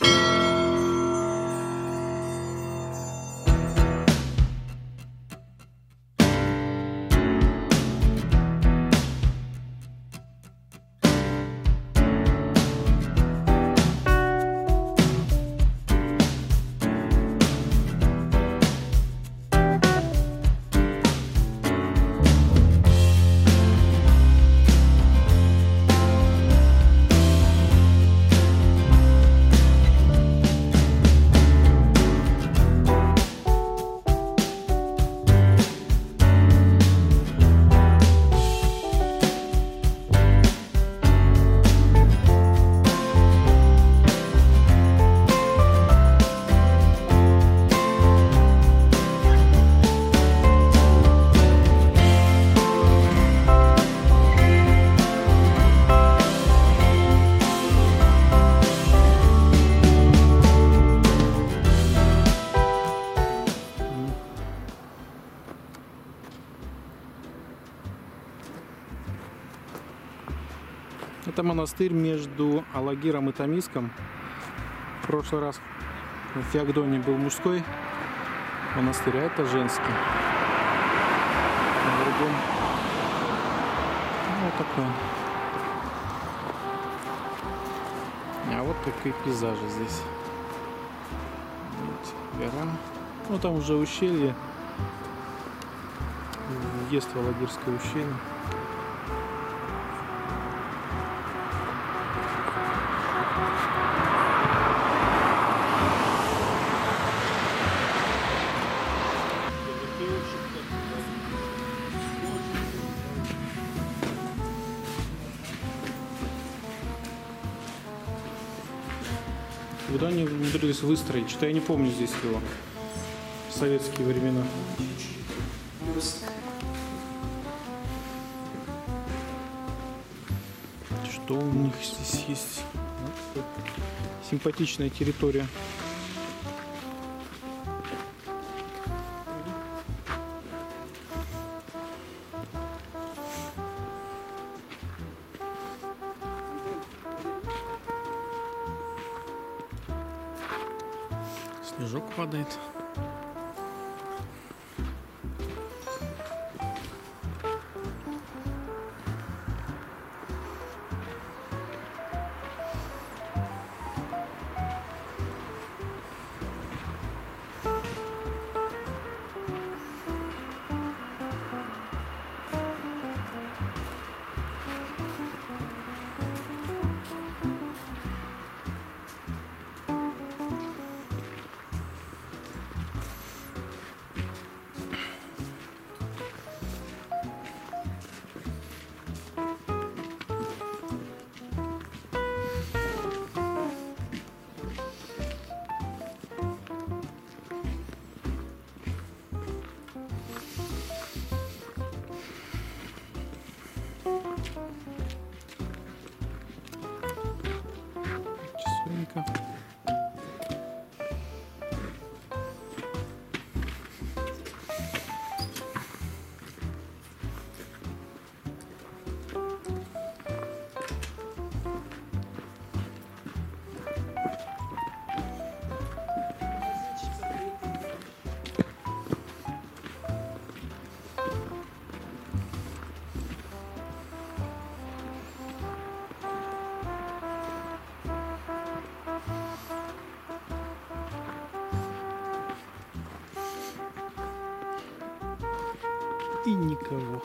Это монастырь между Алагиром и Тамиском. В прошлый раз в Феогдоне был мужской монастырь, а это женский. На другом ну, вот такой. он. А вот такие пейзажи здесь. Видите, гора. Ну там уже ущелье. Въезд в ущелье. Куда они умудрились выстроить? Что-то я не помню здесь его. В советские времена. Что у них здесь есть? Такая симпатичная территория. Снежок падает. Okay. И никого.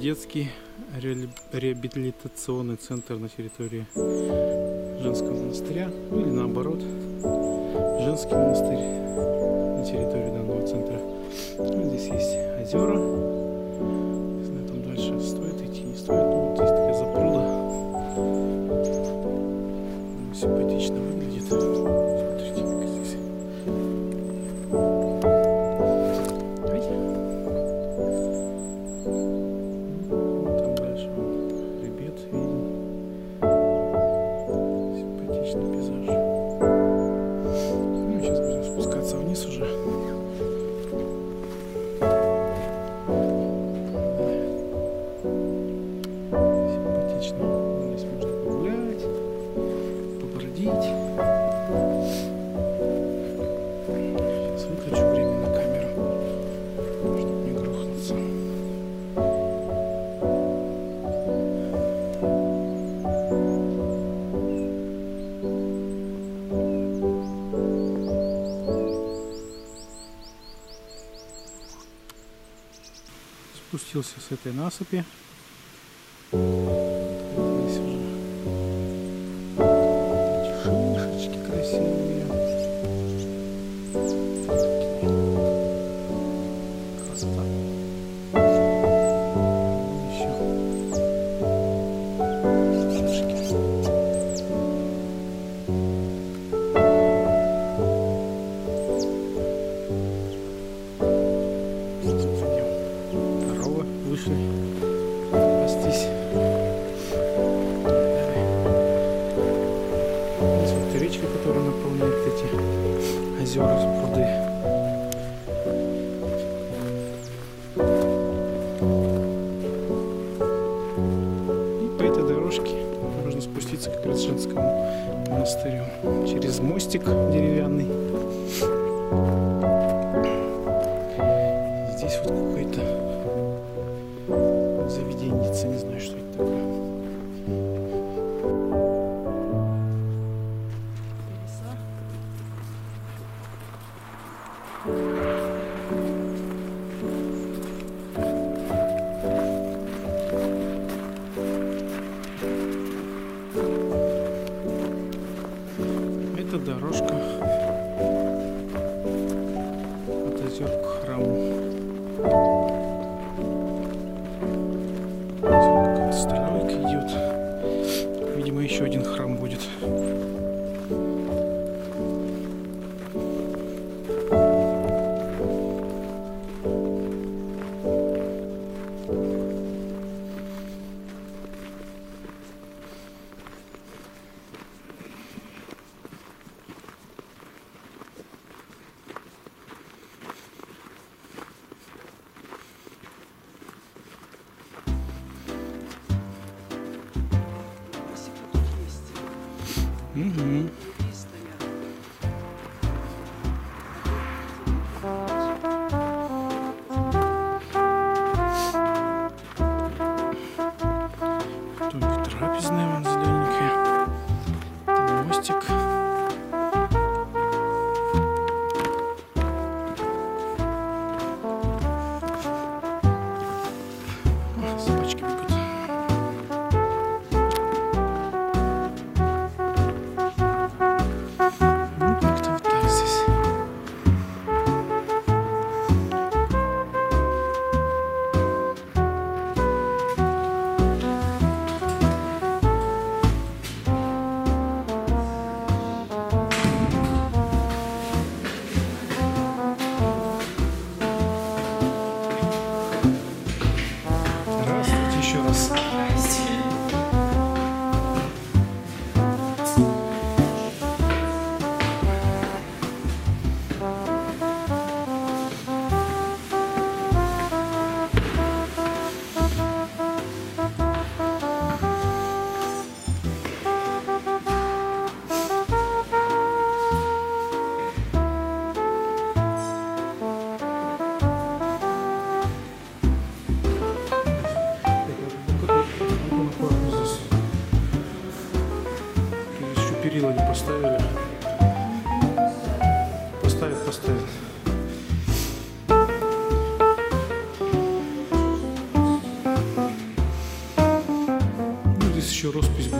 детский реабилитационный центр на территории женского монастыря, ну или наоборот, женский монастырь на территории данного центра. Ну, здесь есть озера, спустился с этой насыпи. роспись будет.